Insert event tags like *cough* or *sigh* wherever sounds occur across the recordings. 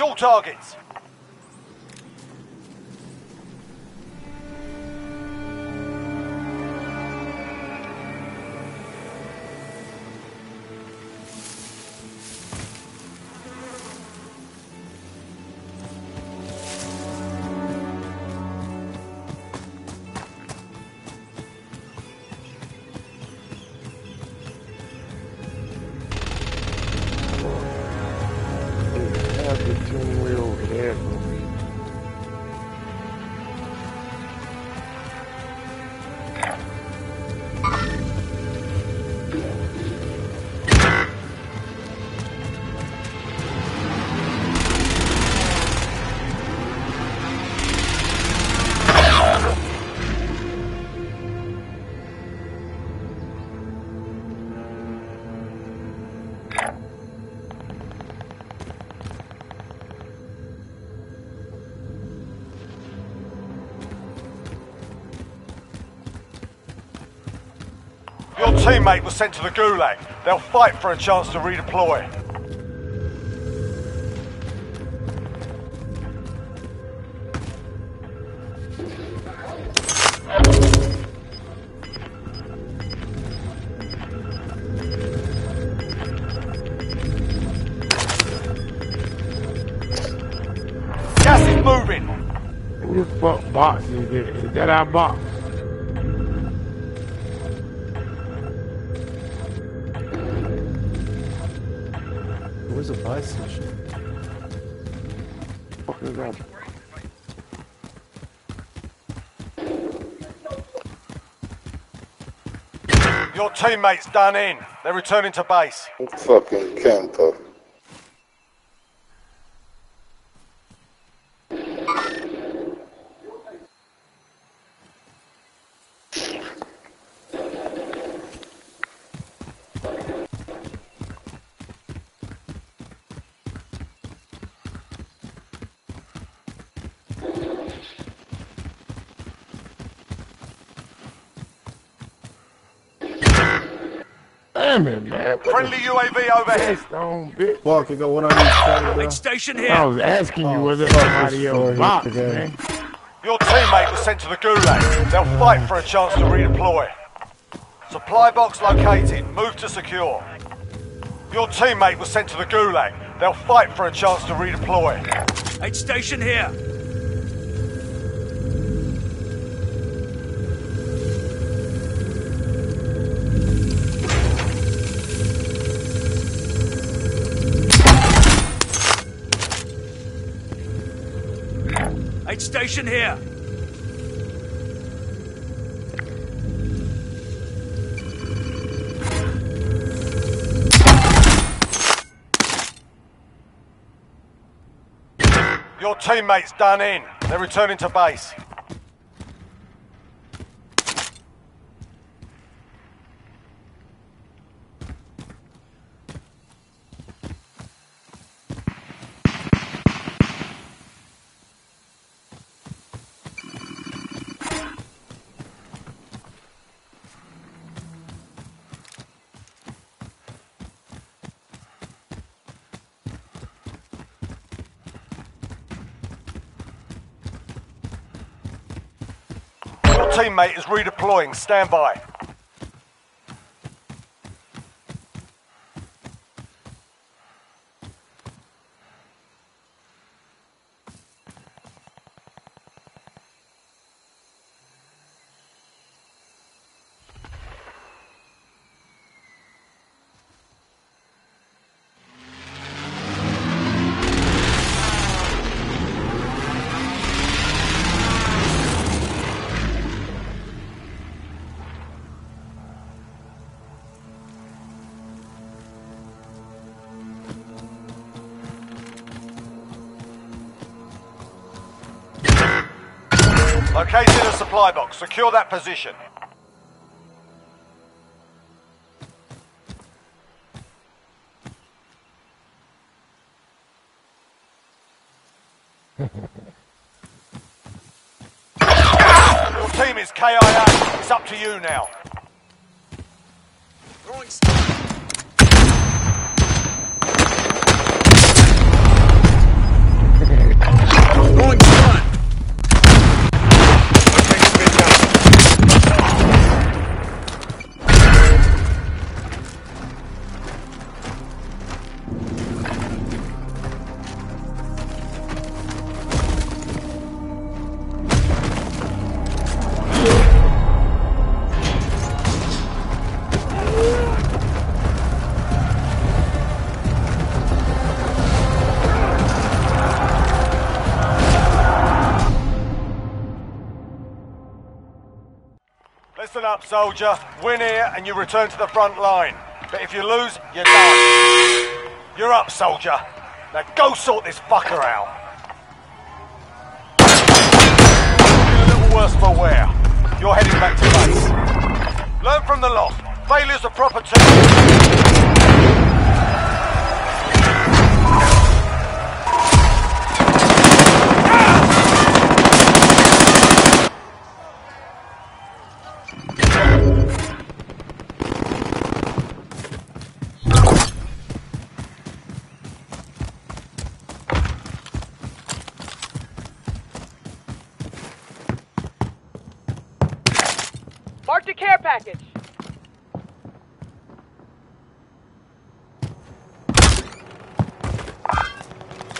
All targets. Teammate was sent to the Gulag. They'll fight for a chance to redeploy. Gas is moving. Who the fuck box is it? Is that our box? Where's the buy station? Fuck is that? Your teammate's done in. They're returning to base. Fucking camper. Damn it, man. What Friendly UAV overhead. the stone bitch? Walker, got one on each side, bro. Station I was asking you, was it fuck somebody this else's box, man? Your teammate was sent to the Gulag. They'll fight for a chance to redeploy. Supply box located. Move to secure. Your teammate was sent to the Gulag. They'll fight for a chance to redeploy. Aid station here. Here. Your teammate's done in. They're returning to base. Your teammate is redeploying. Stand by. Supply box. Secure that position. *laughs* Your team is KIA. It's up to you now. Soldier. Win here and you return to the front line. But if you lose, you're done. You're up, soldier. Now go sort this fucker out. Looking a little worse for wear. You're heading back to base. Learn from the loss. Failure's a proper team.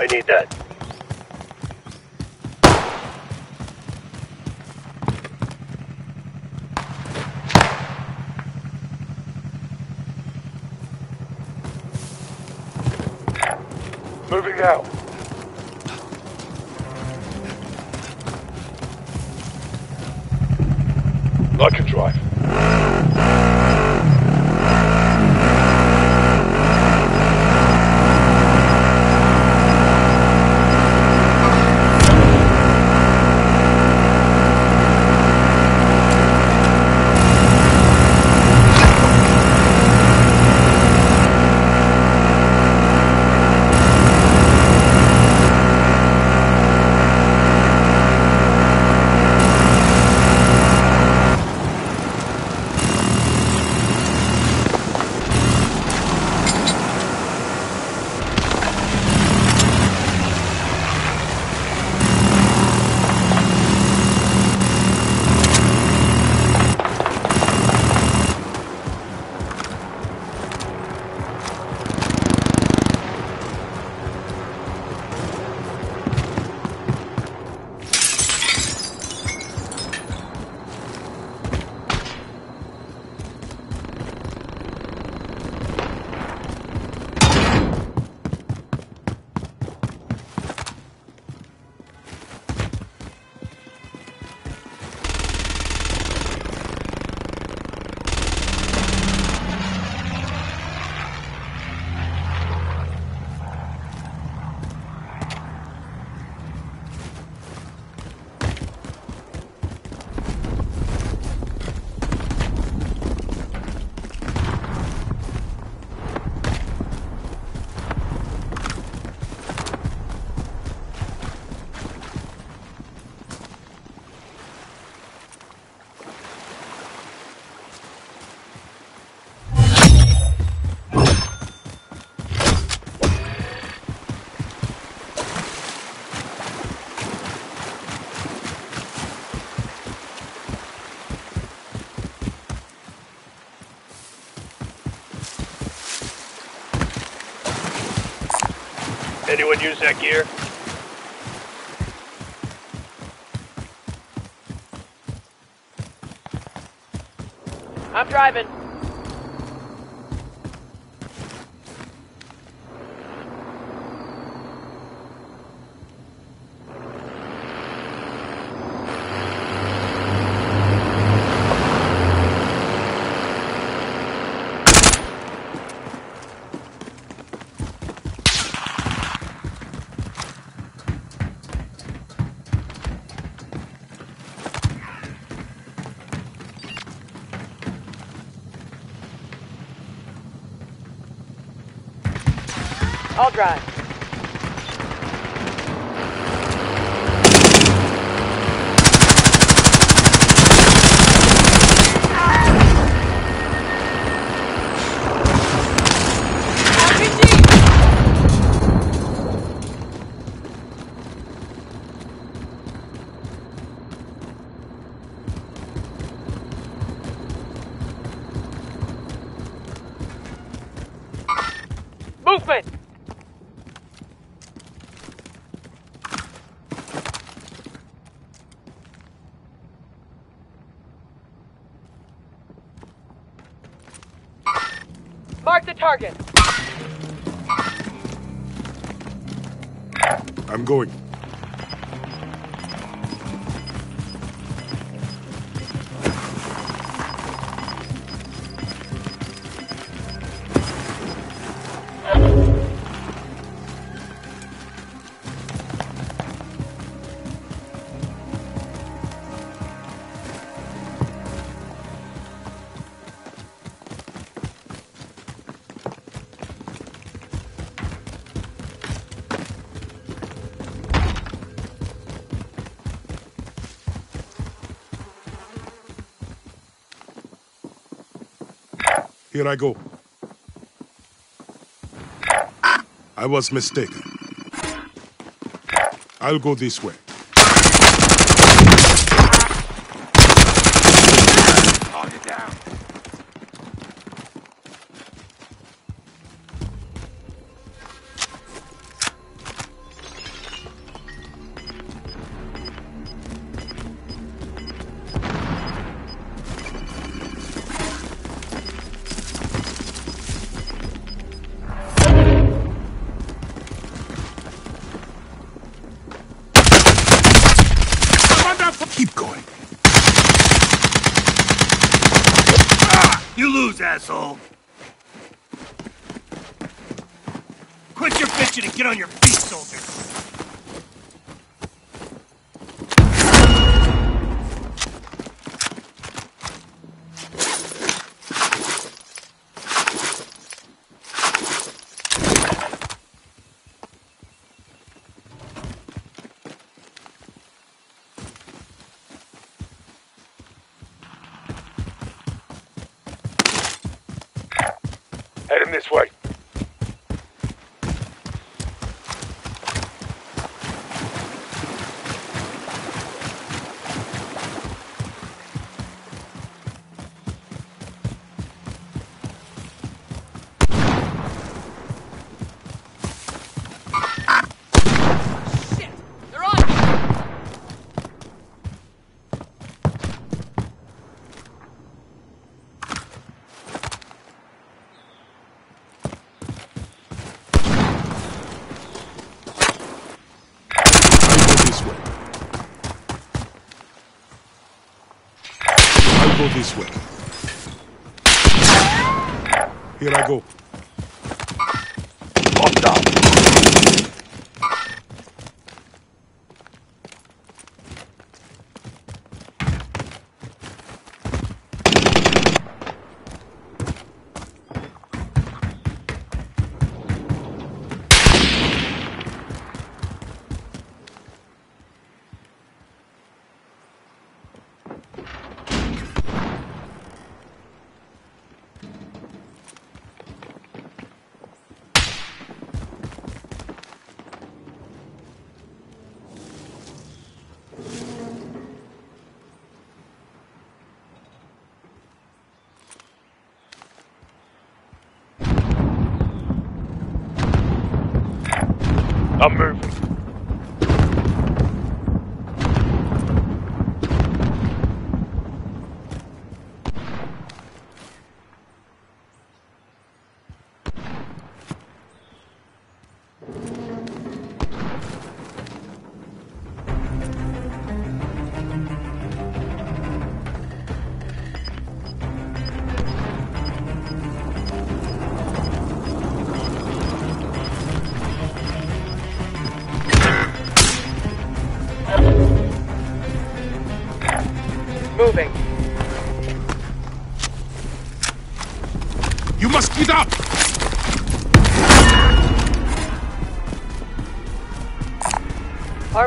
I need that. Moving out. I can drive. Anyone use that gear? I'm driving. I'll drive. Movement! Mark the target. Here I go. I was mistaken. I'll go this way. This way. Here I go.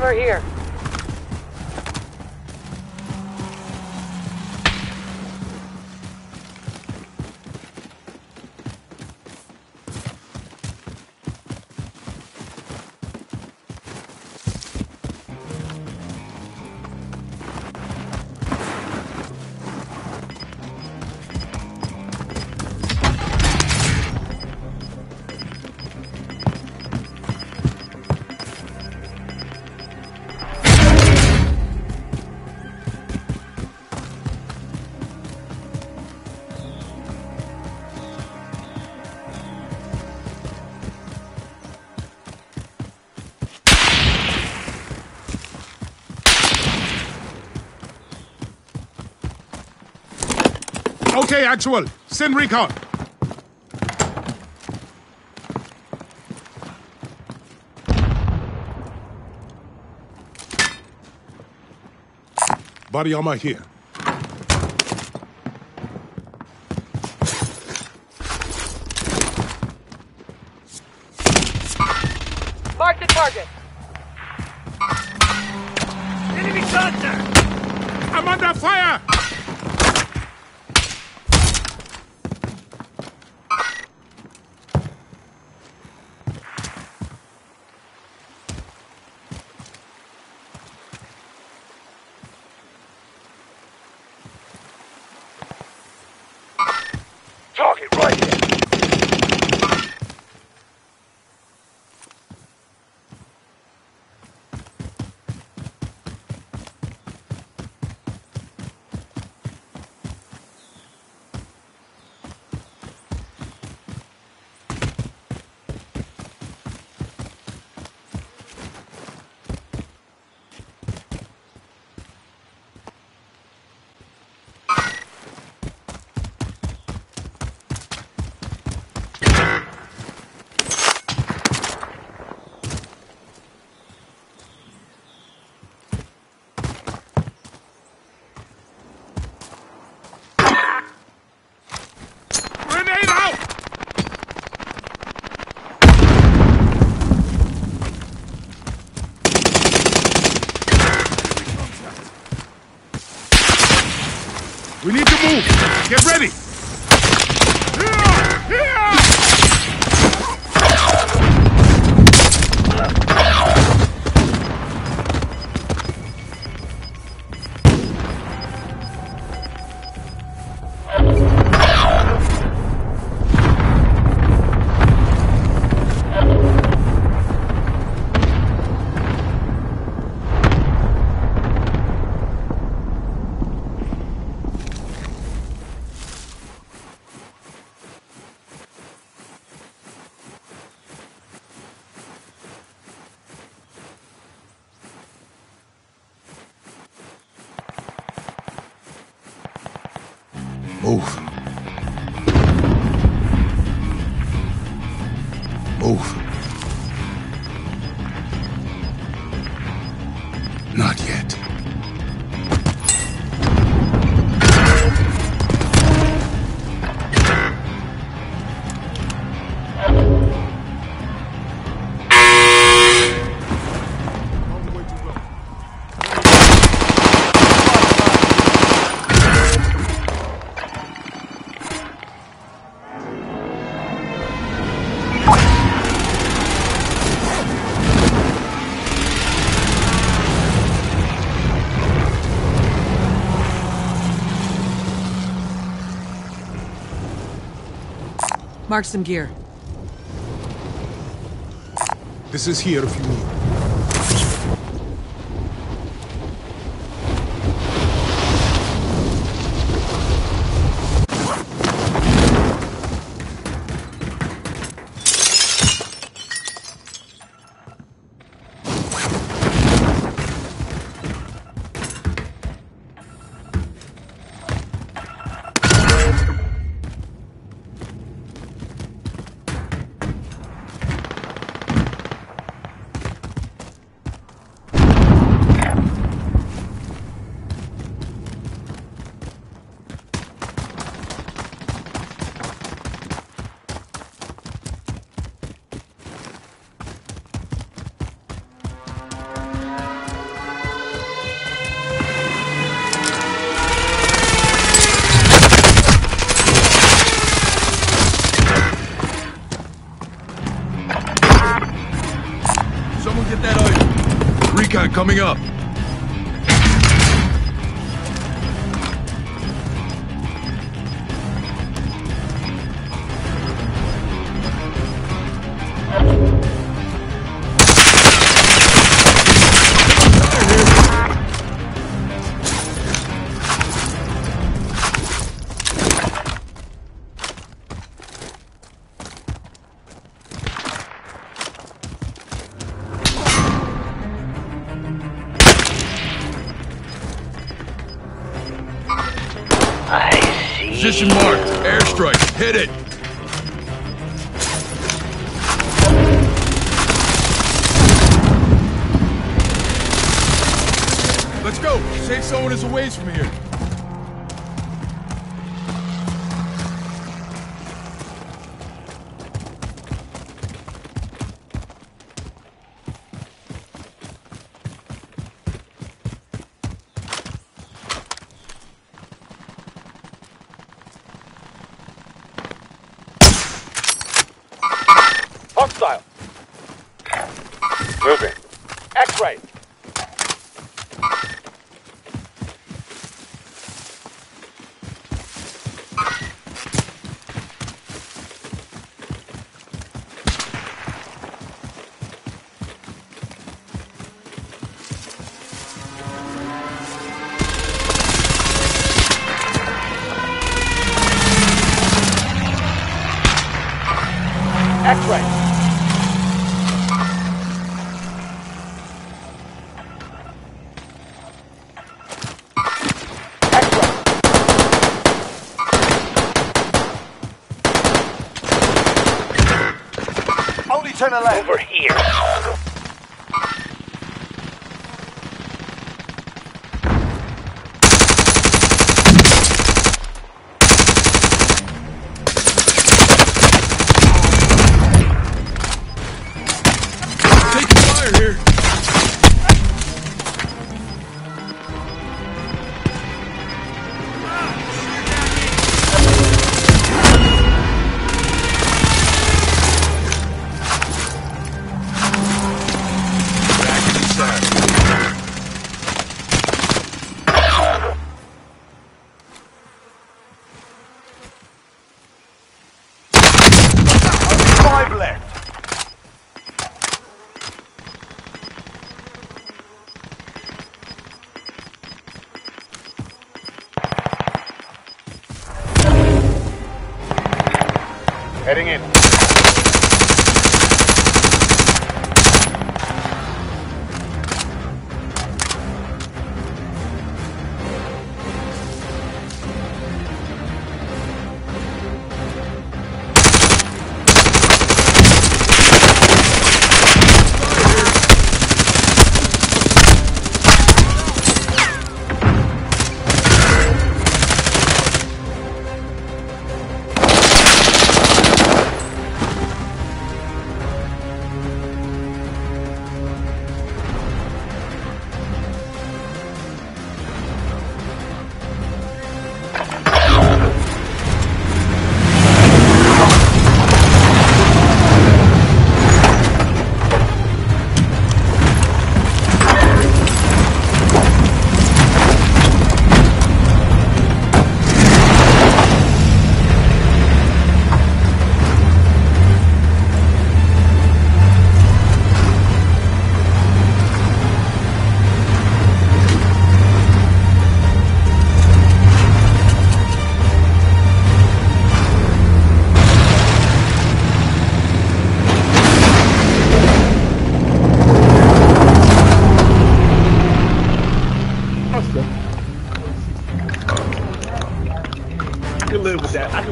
over here. Actual, send recon. Body armor here. Mark some gear. This is here if you need. coming up. Question mark. Only ten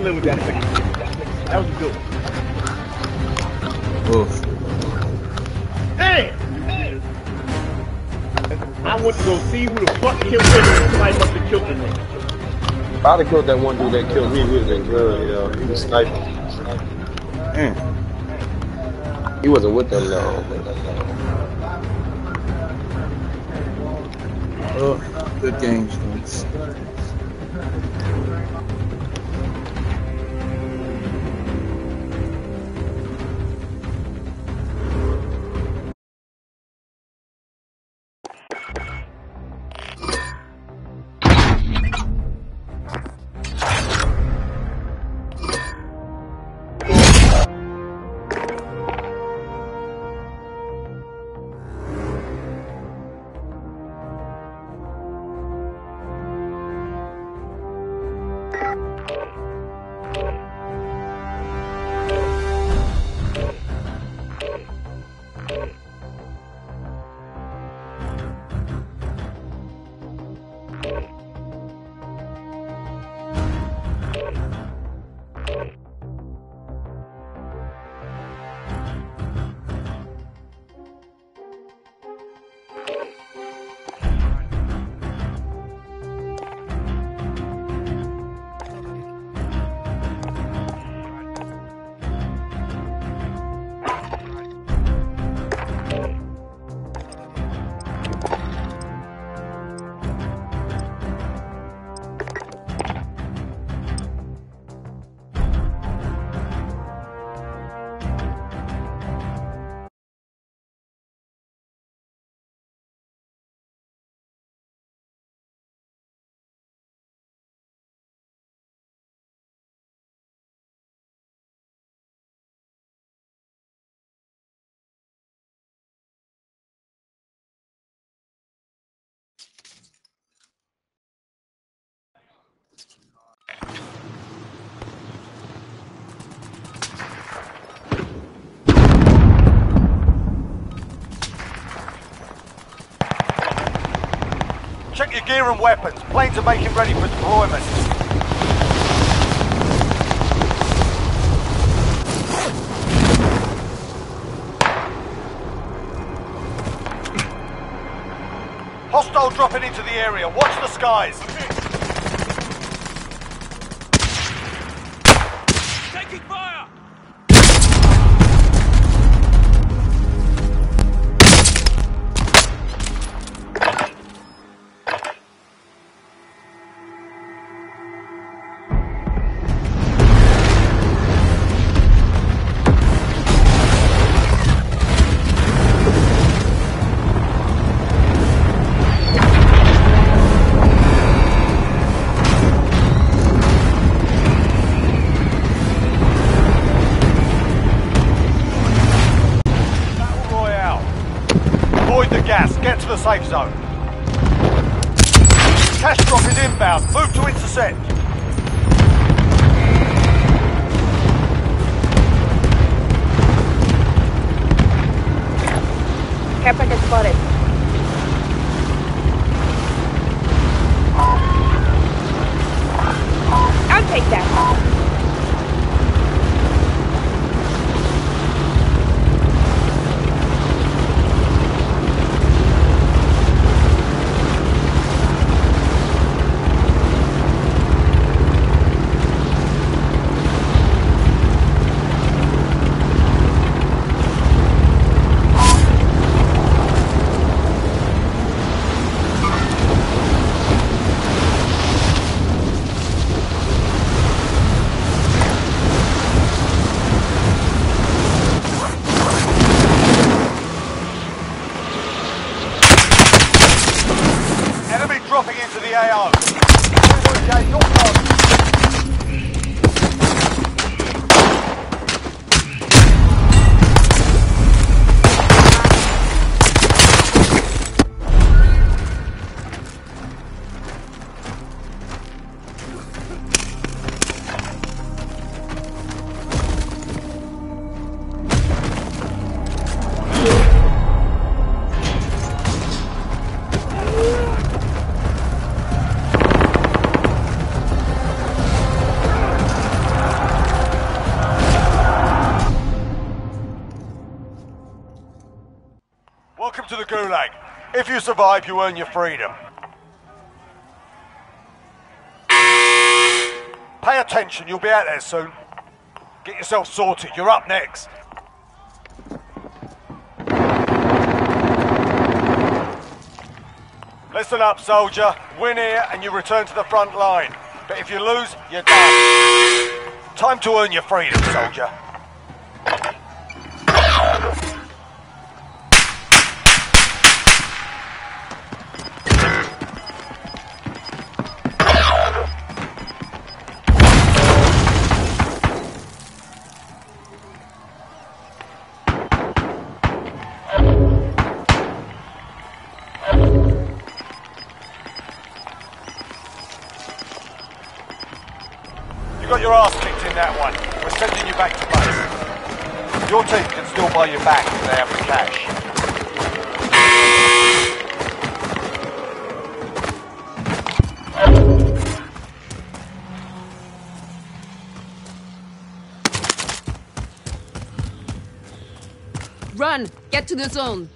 can live with that. That was a good one. Hey! I went to go see who the fuck killed him and somebody must have killed him. If I'd have killed that one dude that killed me, he would have been good, yo. He was sniping. Mm. He wasn't with them though. Oh, good games, Check your gear and weapons. Planes are making ready for deployment. Hostile dropping into the area. Watch the skies. You survive, you earn your freedom. Pay attention, you'll be out there soon. Get yourself sorted, you're up next. Listen up, soldier. Win here and you return to the front line. But if you lose, you're done. Time to earn your freedom, soldier. Can still you back if they have the cash. Run! Get to the zone!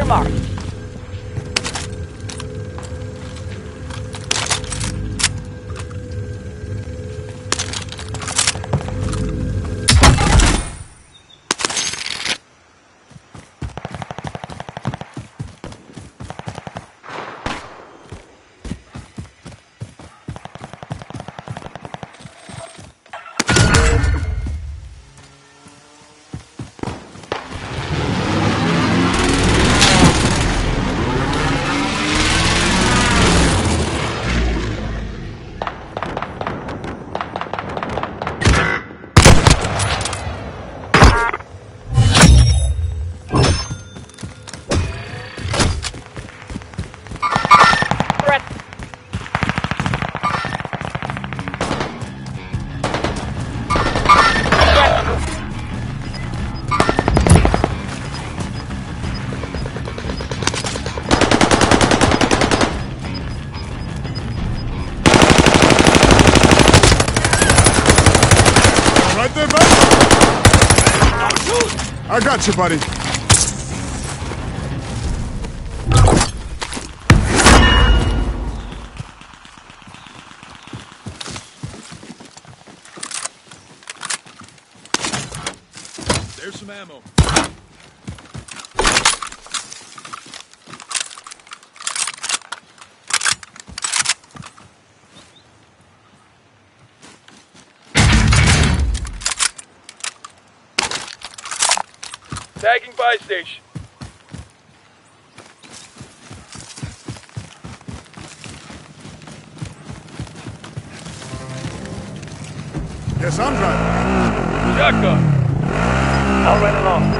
Launcher marked. I got you, buddy. There's some ammo. Tagging buy station. Yes, I'm driving. Shotgun. I'll run along.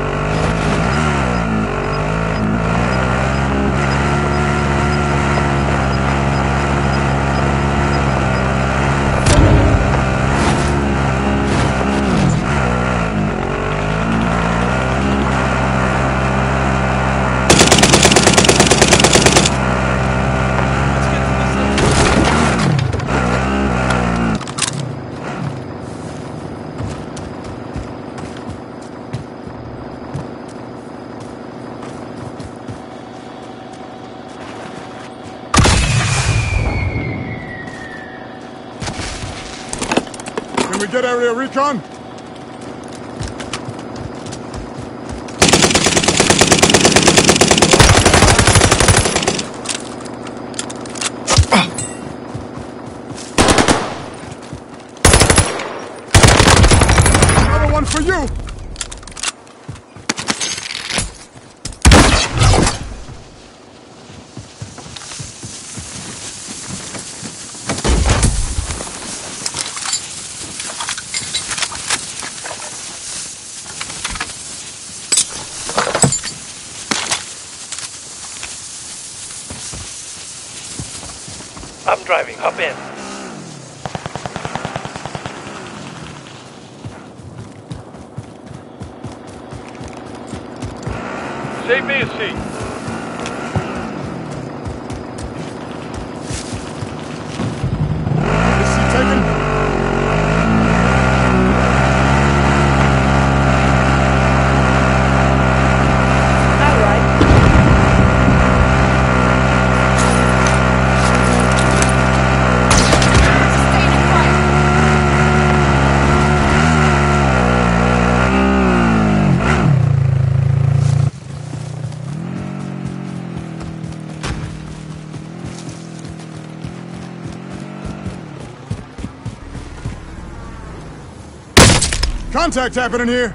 Get area recon? Contact happening here.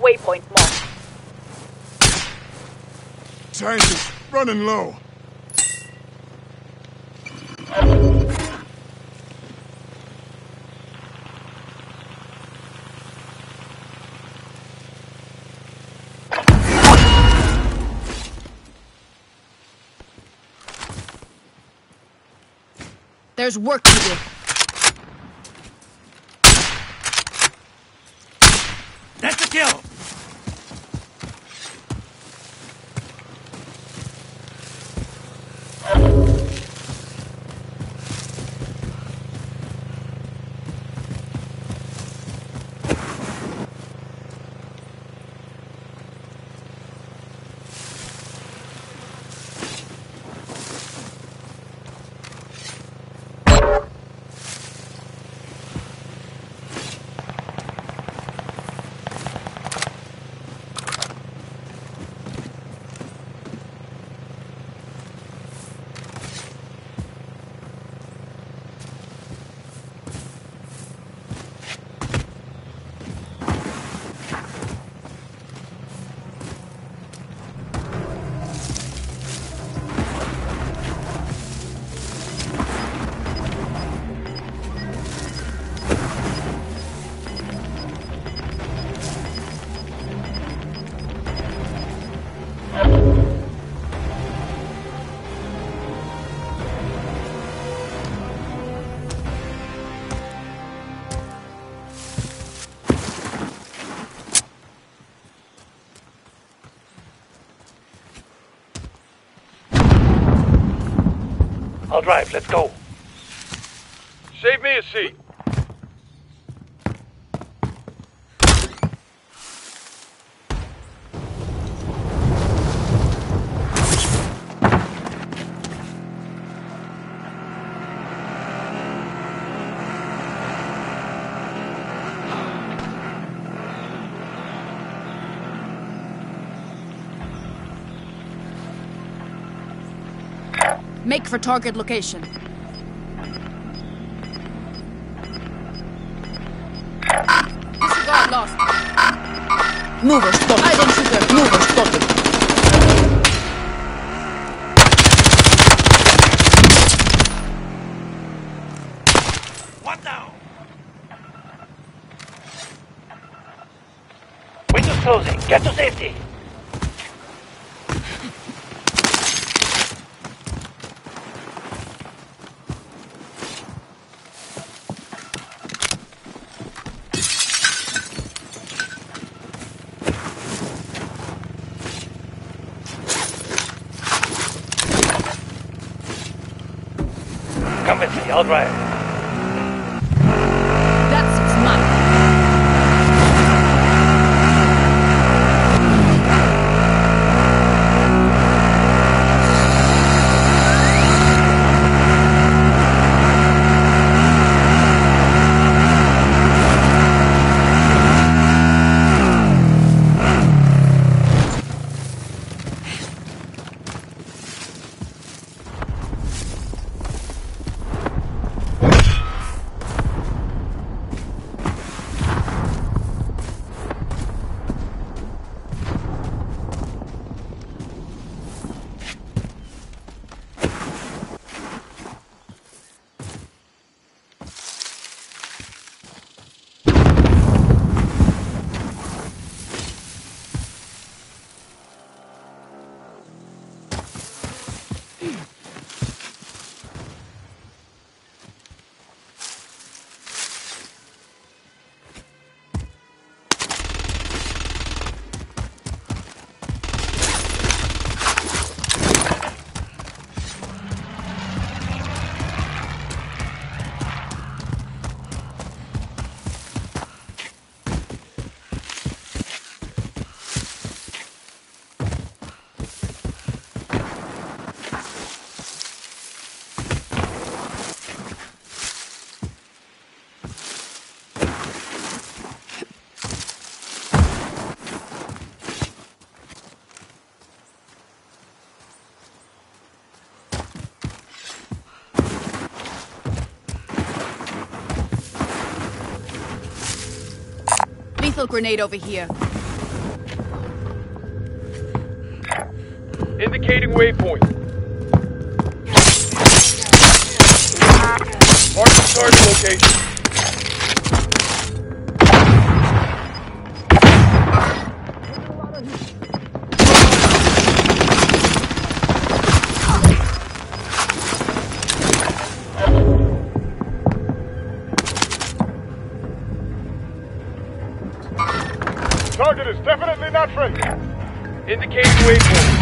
Waypoint marked. Tank is running low. There's work to do. Drive. Let's go. Save me a seat. Make for target location. Disregard lost. Mover spotted. I didn't shoot her. Mover spotted. What now? Windows closing. Get to safety. Come with grenade over here. Not friendly. Indicating waypoint.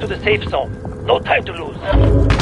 To the safe zone. No time to lose.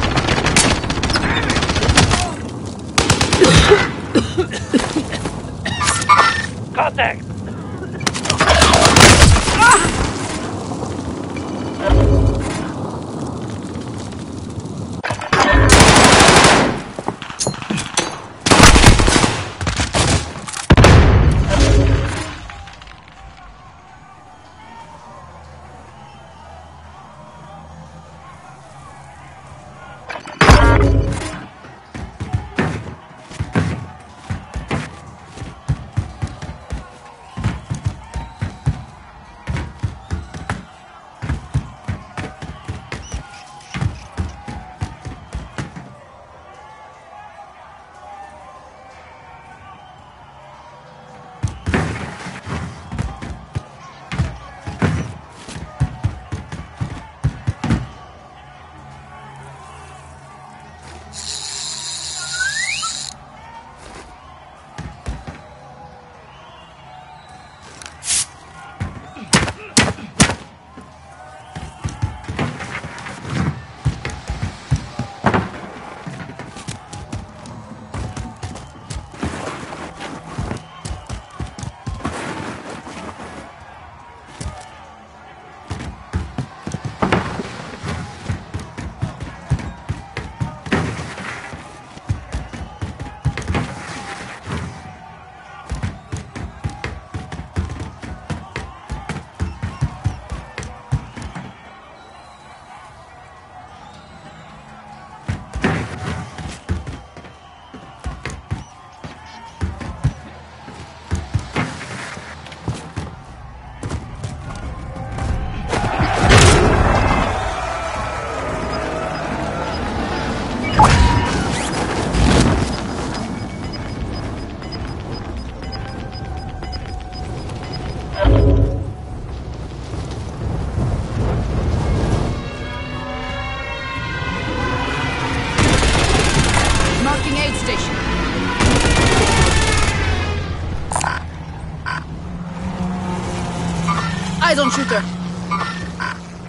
Eyes on shooter.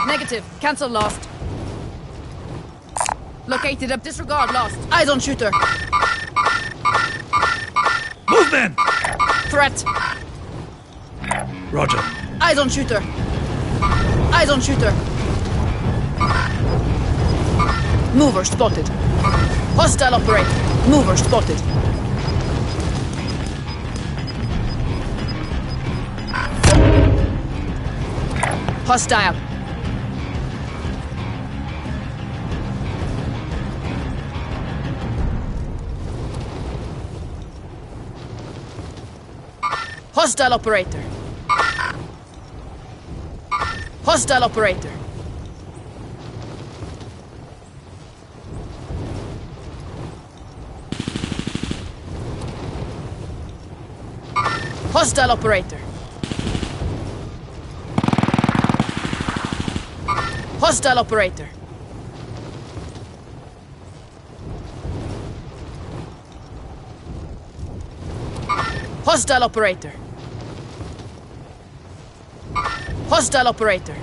Negative. Cancel lost. Located up. Disregard lost. Eyes on shooter. Movement! Threat. Roger. Eyes on shooter. Eyes on shooter. Mover spotted. Hostile operator. Mover spotted. Hostile. Hostile operator. Hostile operator. Hostile operator. Hostile operator. Hostile operator. Hostile operator.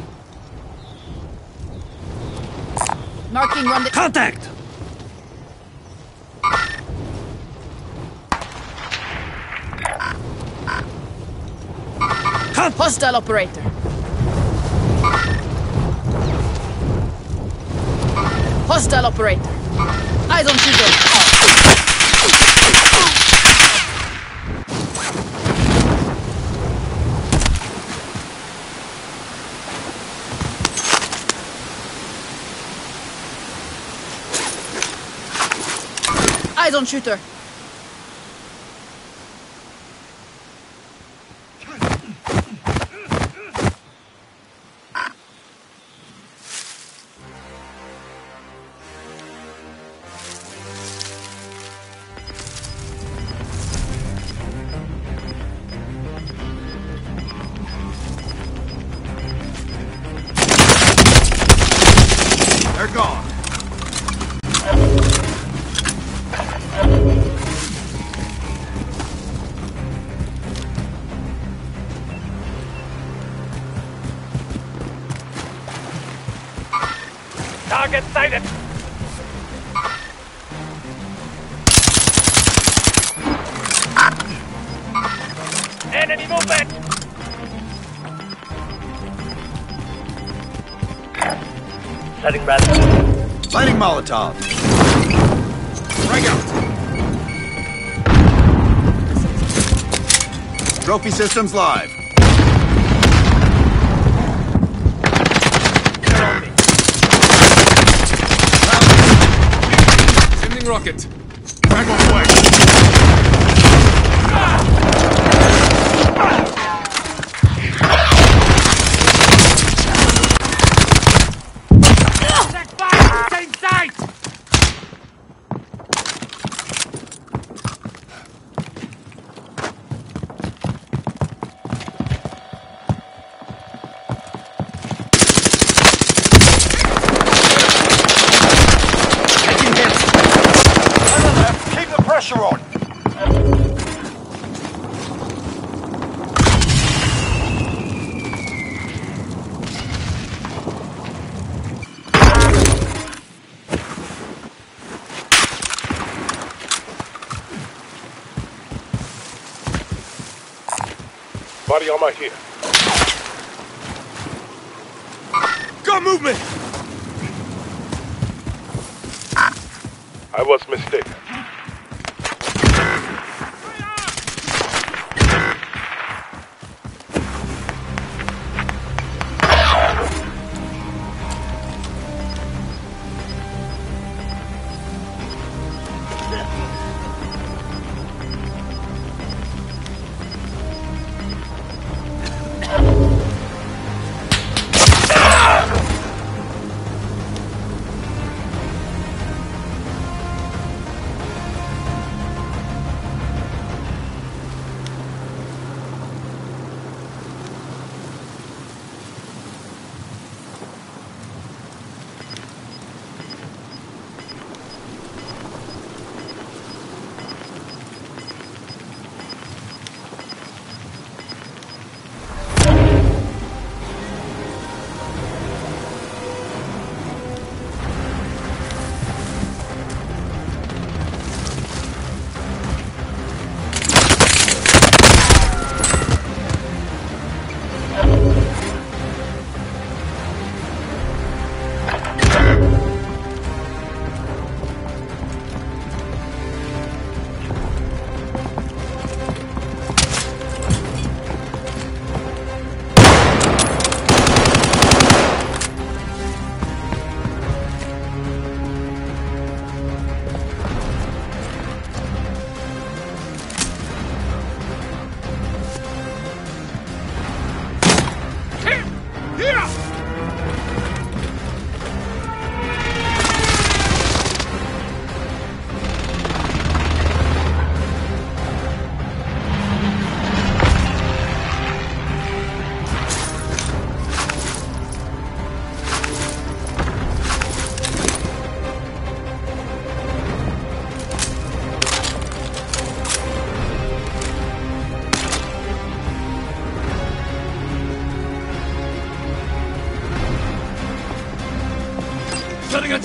Marking run the Contact! Hostile operator. Hostile operator. Eyes on shooter. Eyes on shooter. Molotov. Frag out. Trophy systems live. Sending rocket. Frag on the way. Same site. Keep the pressure on. Body on my here.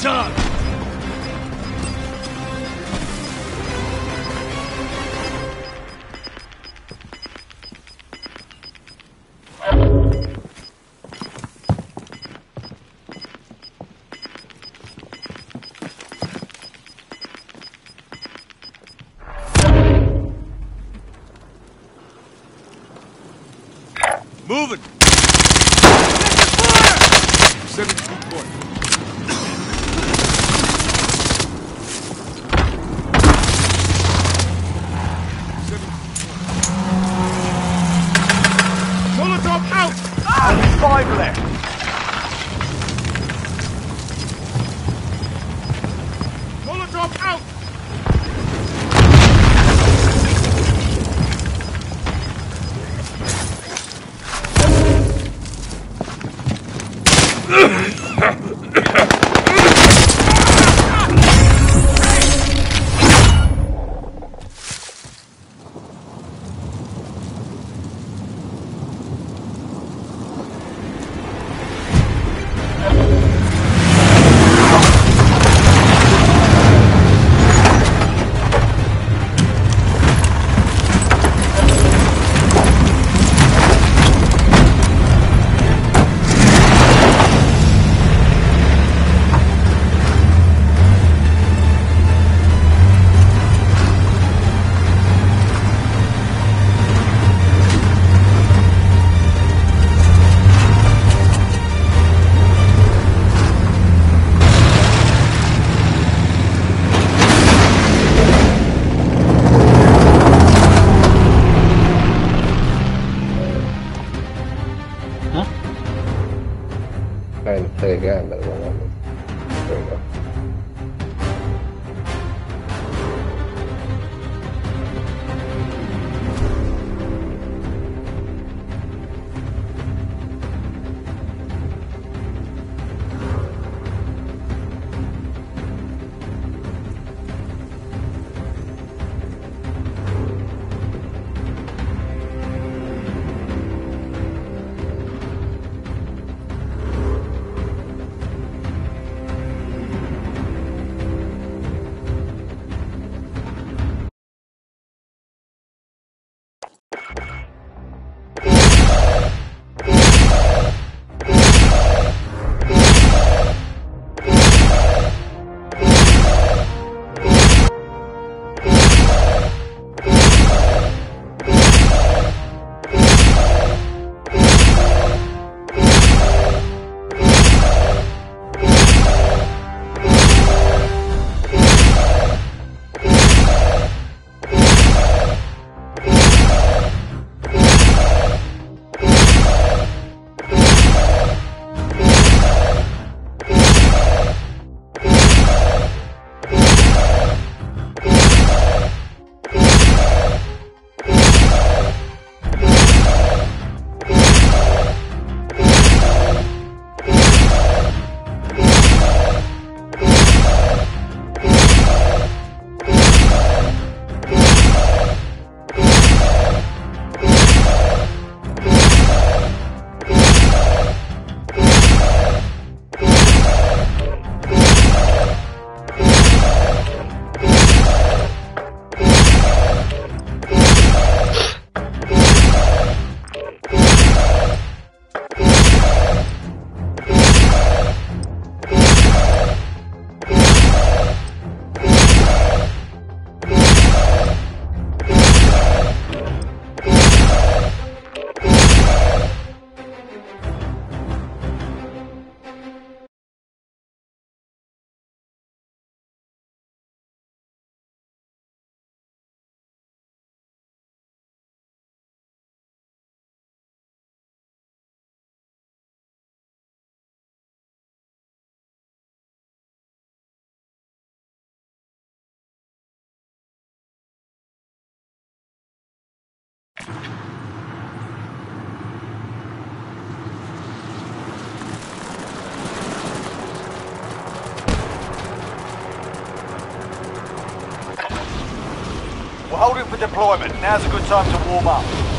Done. for deployment. Now's a good time to warm up.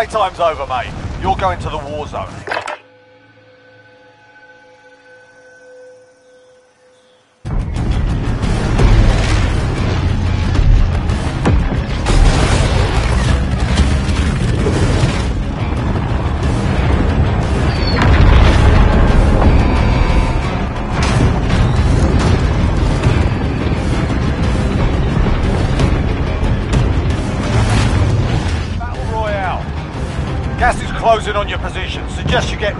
Playtime's over, mate. You're going to the war zone. Suggest you get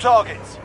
targets.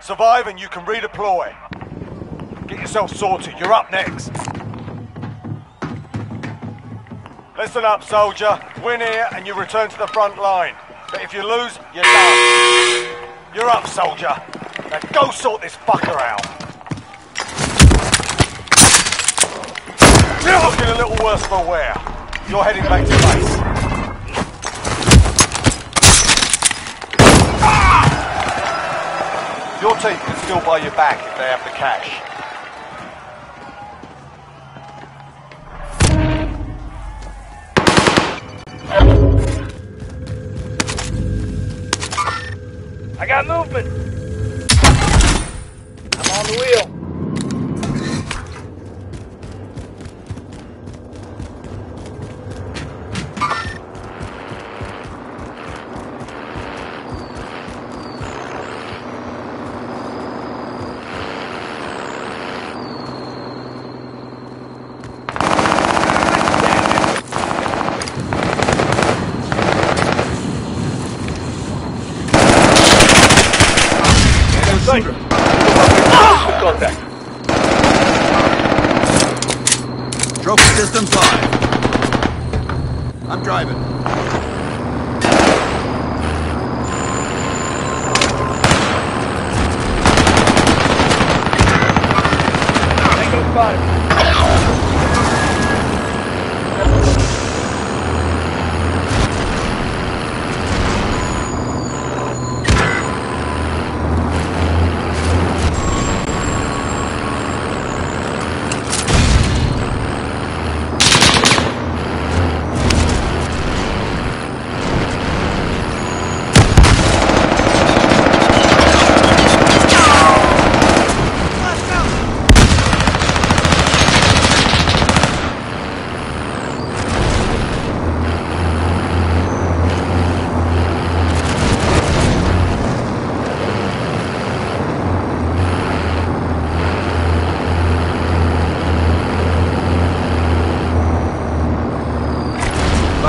Survive and you can redeploy. Get yourself sorted. You're up next. Listen up, soldier. Win here and you return to the front line. But if you lose, you're done. You're up, soldier. Now go sort this fucker out. You're looking a little worse for wear. You're heading back to base. Your team can still buy you back if they have the cash. I got movement. I'm on the wheel. Sight. Contact. Trophy systems live. I'm driving. Tango spotted.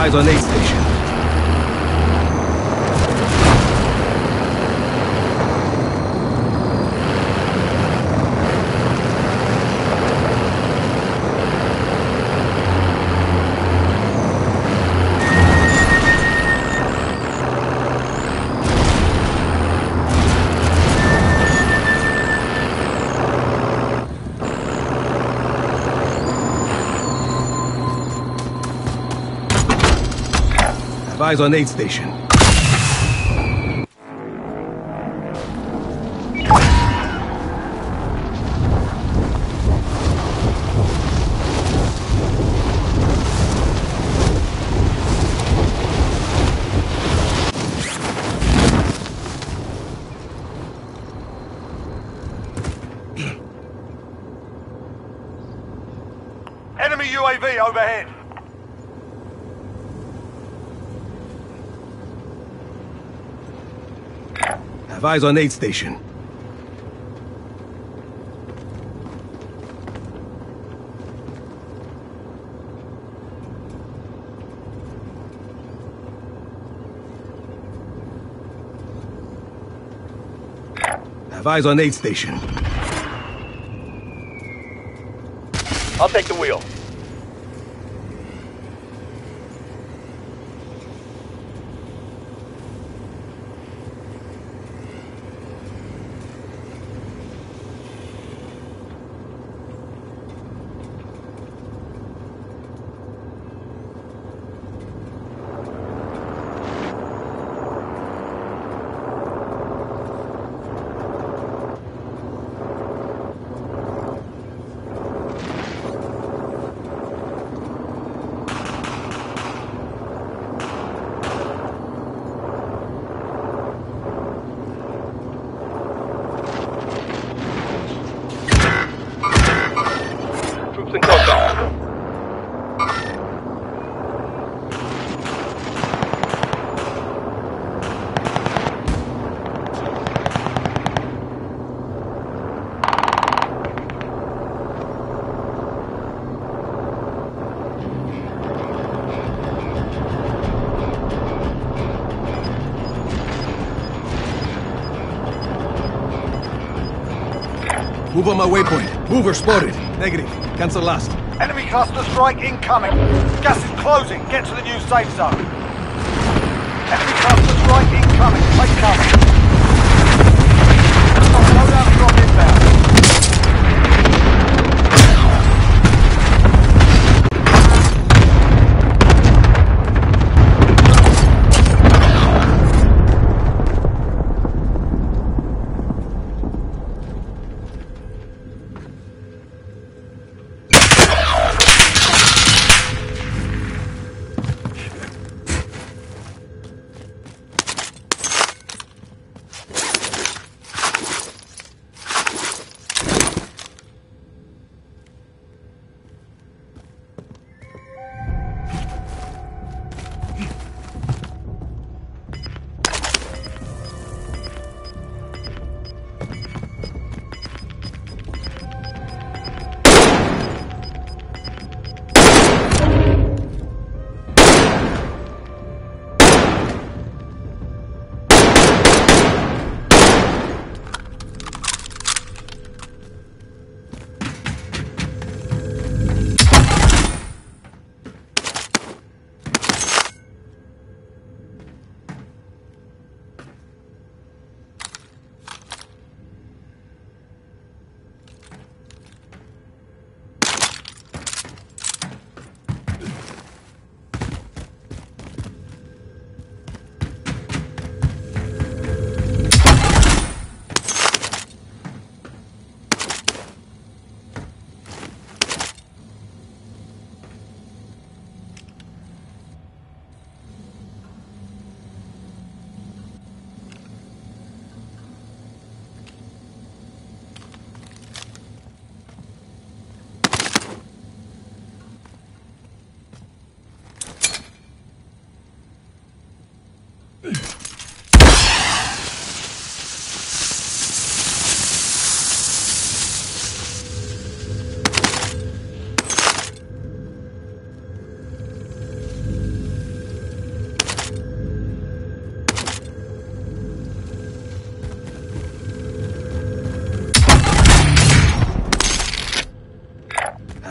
Eyes on aid eyes on aid station. Eyes on aid station. Have eyes on aid station. I'll take the wheel. Move on my waypoint. Mover spotted. Negative. Cancel last. Enemy cluster strike incoming. Gas is closing. Get to the new safe zone. Enemy cluster strike incoming. Take cover.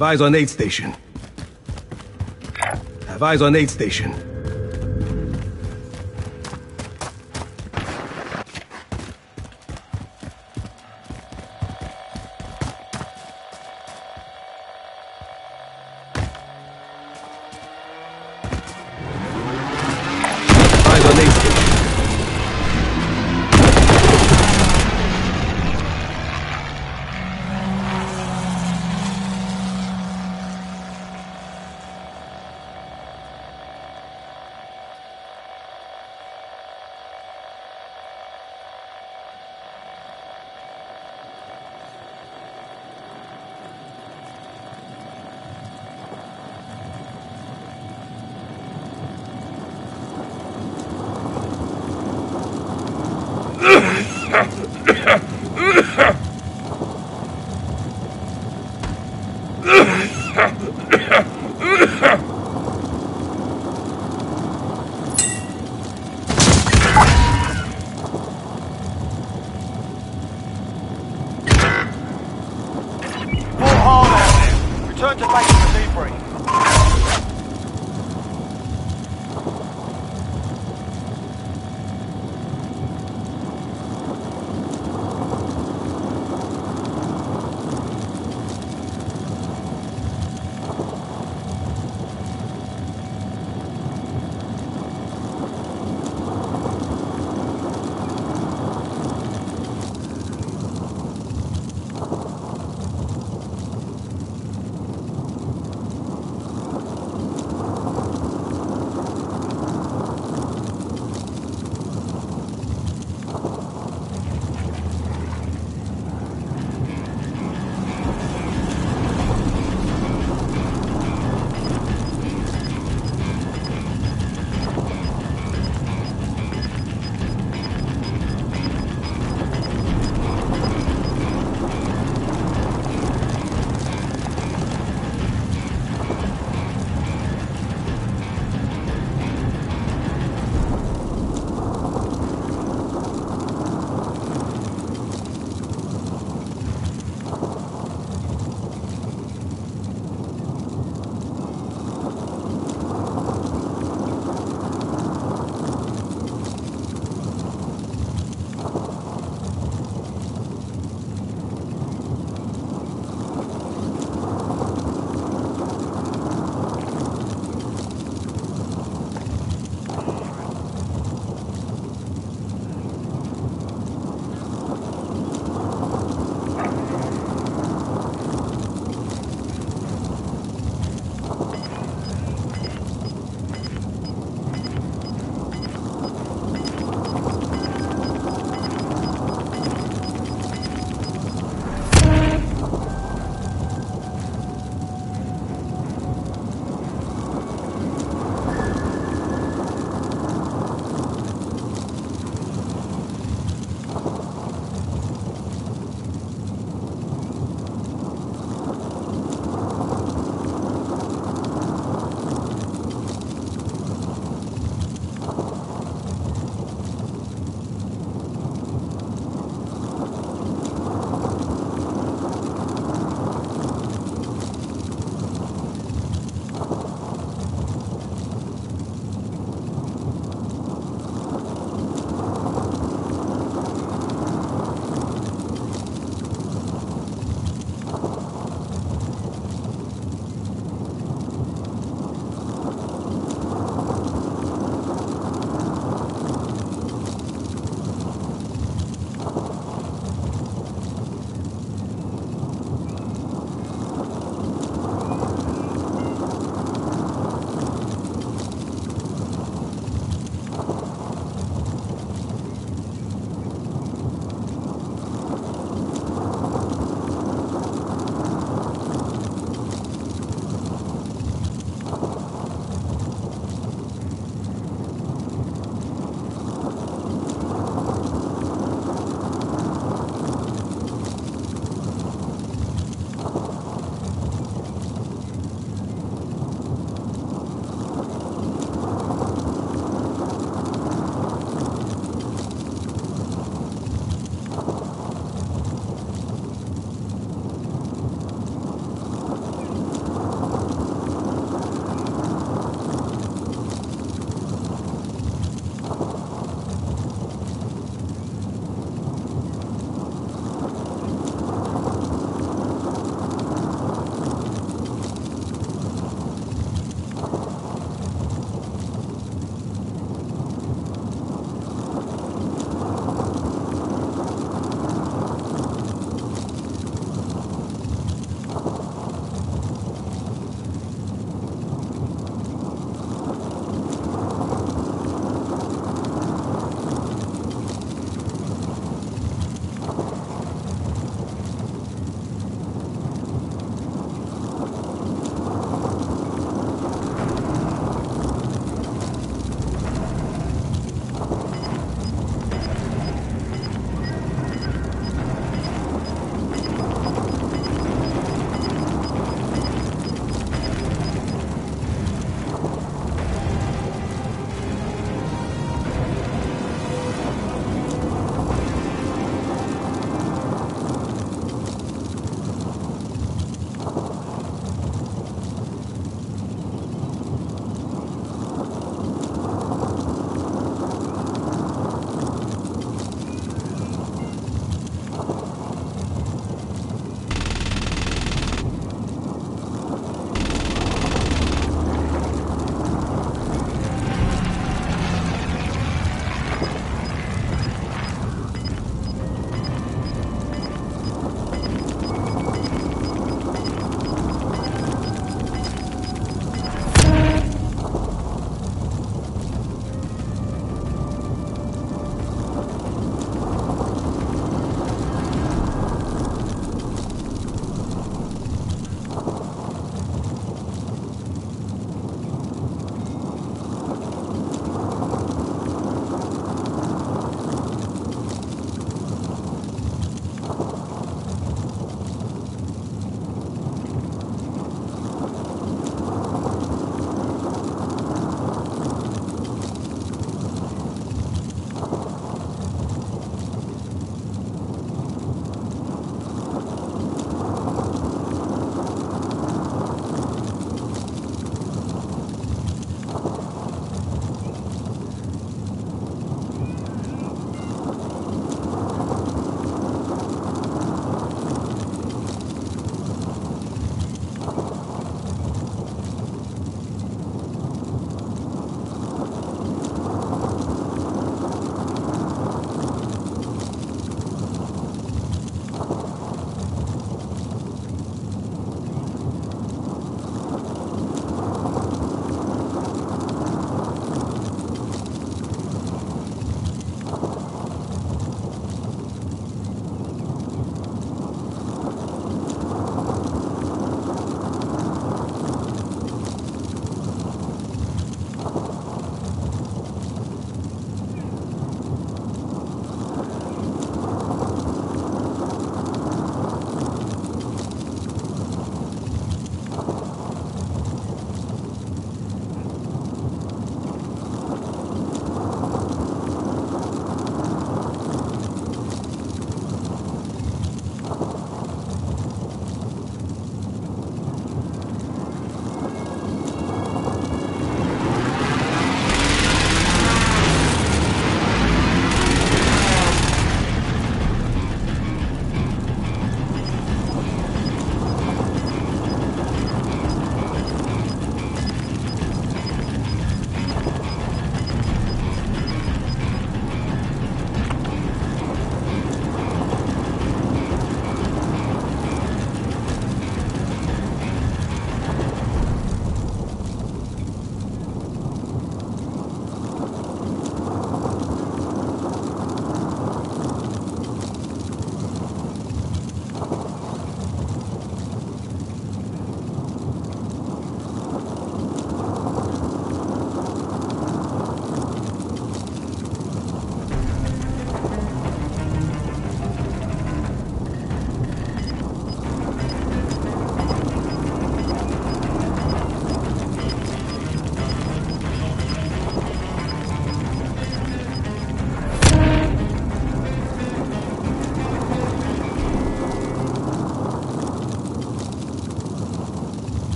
Have eyes on aid station. Have eyes on aid station.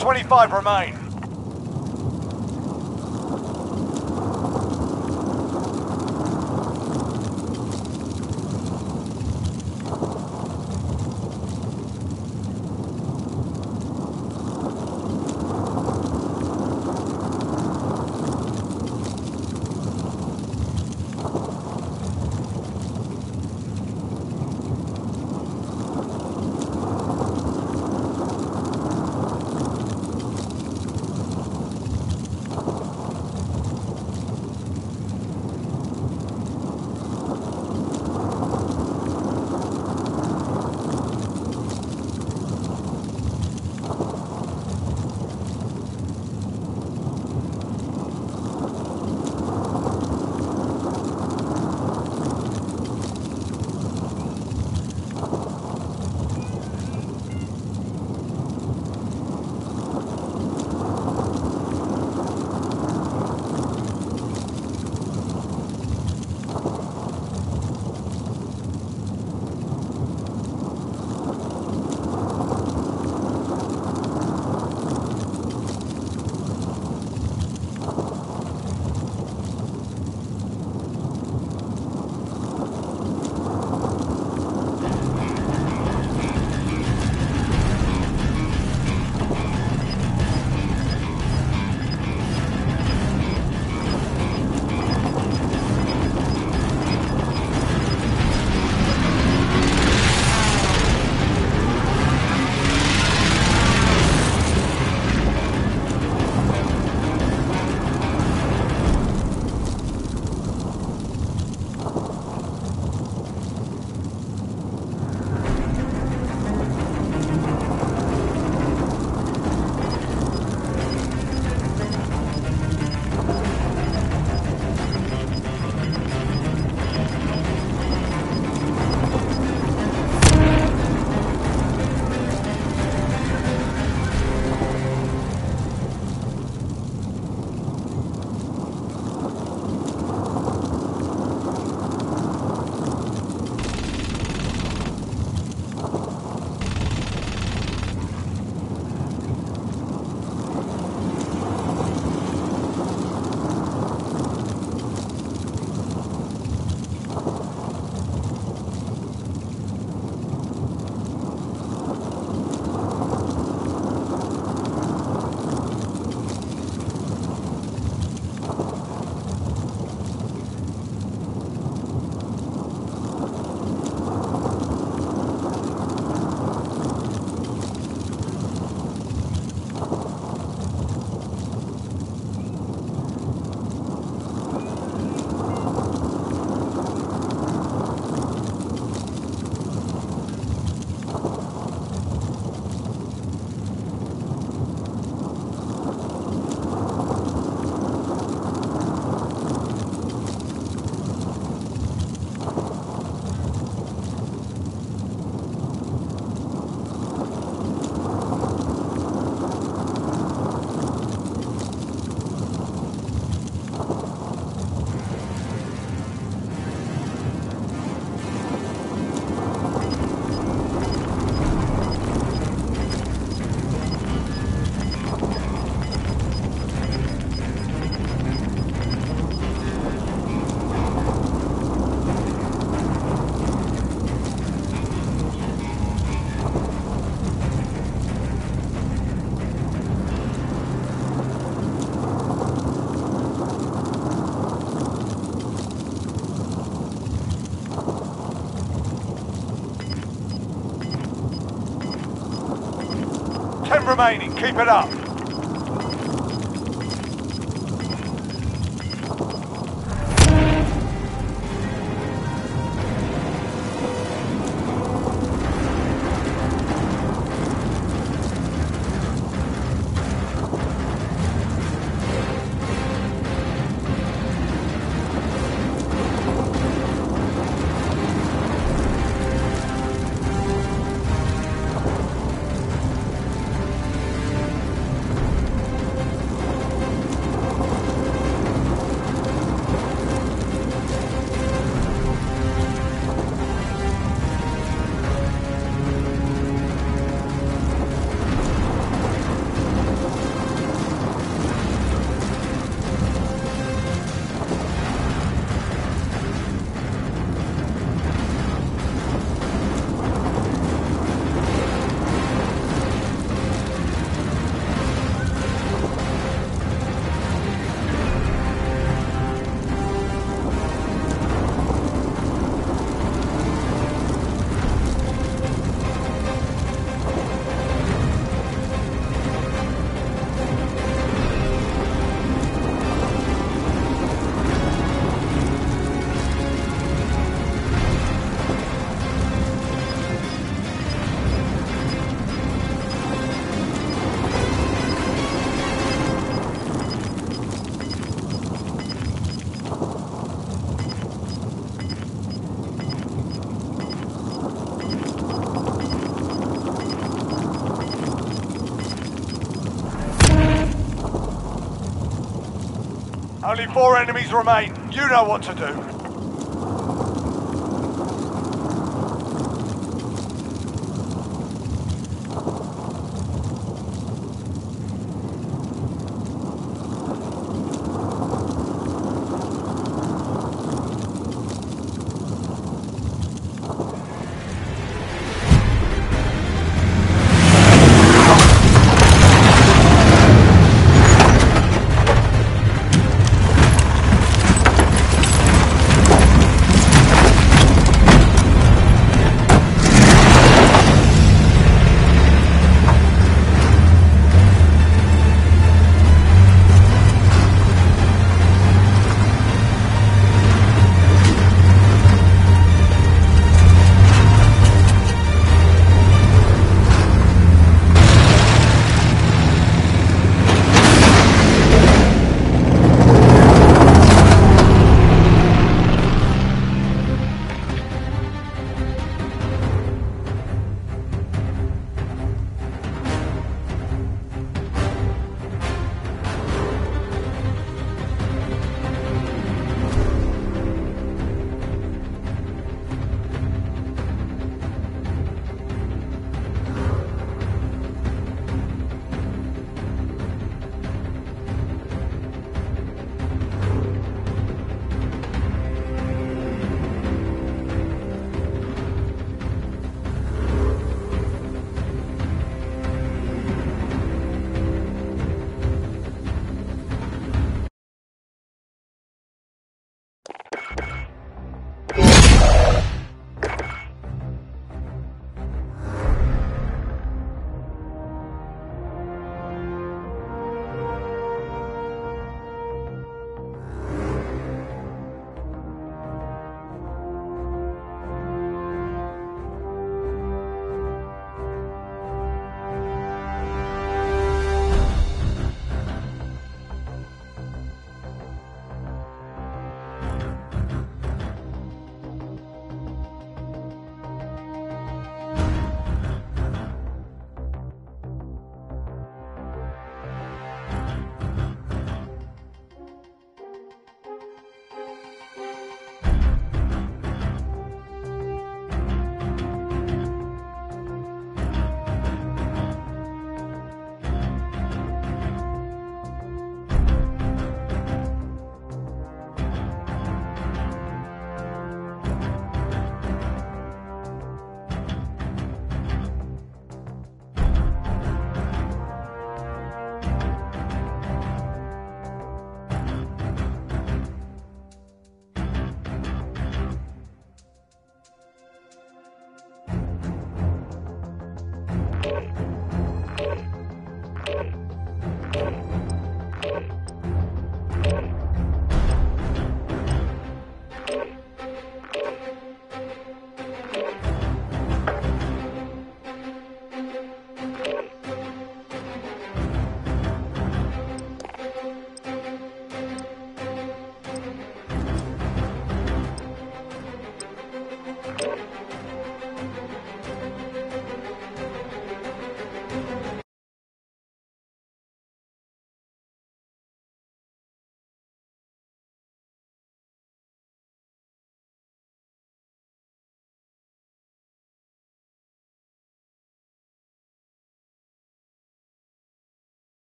25 remain. Remaining. Keep it up. Only four enemies remain. You know what to do.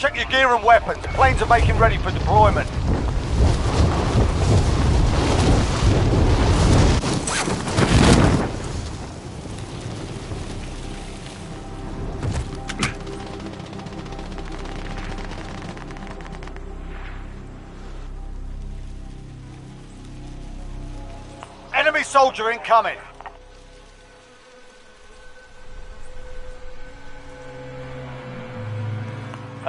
Check your gear and weapons. Planes are making ready for deployment. Enemy soldier incoming.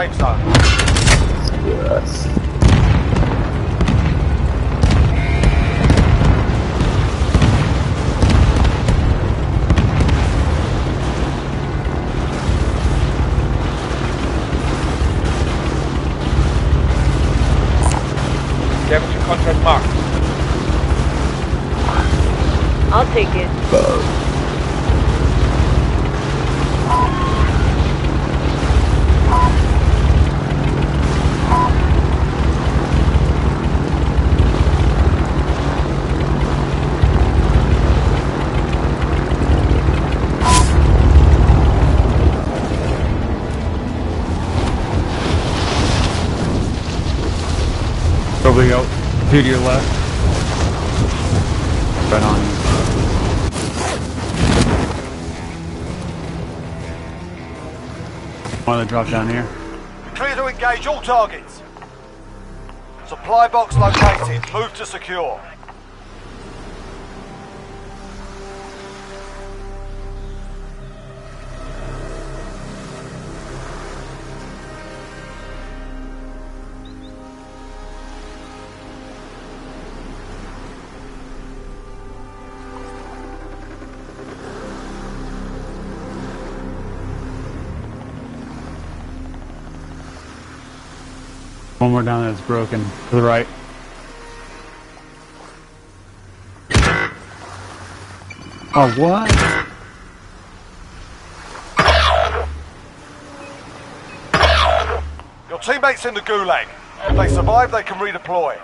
Safe zone. Out to your left. Right on you. One of the drop down here. Clear to engage all targets. Supply box located. Move to secure. One more down that's broken. To the right. Oh, what? Your teammates in the gulag. If they survive, they can redeploy.